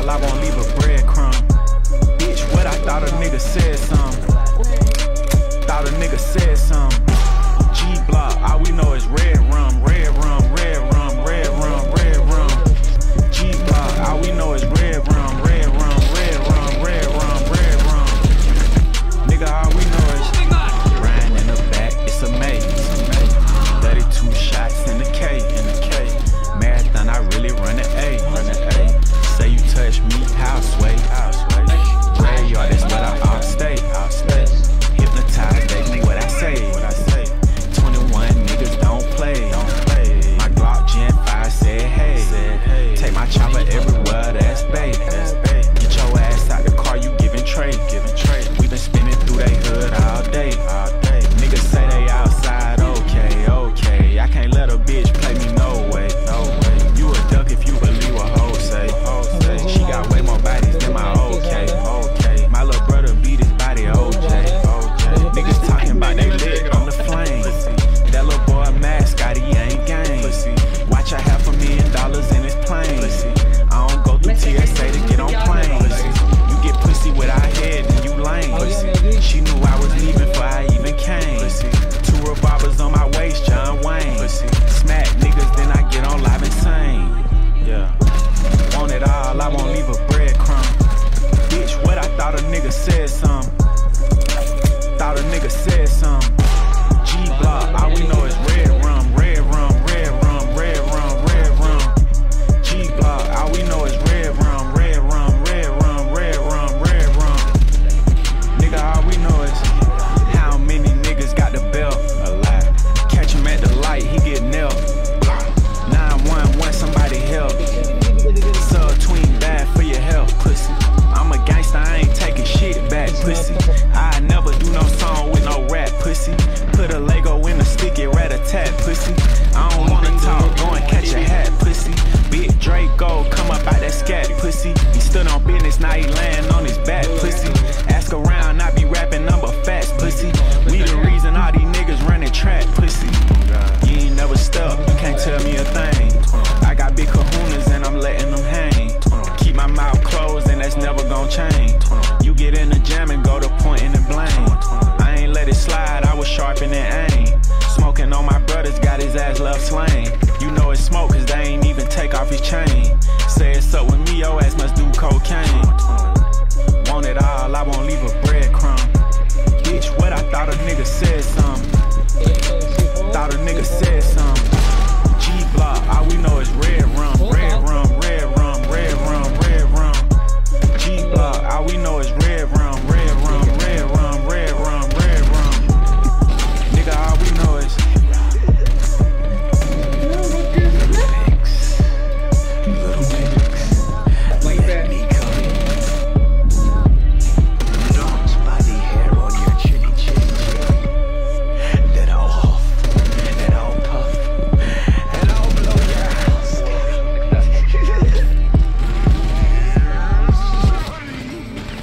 all, I won't leave a breadcrumb. Bitch, what I thought a nigga said some? Thought a nigga said some. Stood on business, now he laying on his back, pussy. Ask around, I be rapping number facts, pussy. We the reason all these niggas running track, pussy. You ain't never stuck, you can't tell me a thing. I got big kahunas and I'm letting them hang. Keep my mouth closed and that's never gonna change. You get in the jam and go to pointing and blame. I ain't let it slide, I was sharpening and aim. Smoking on my brothers, got his ass left slain.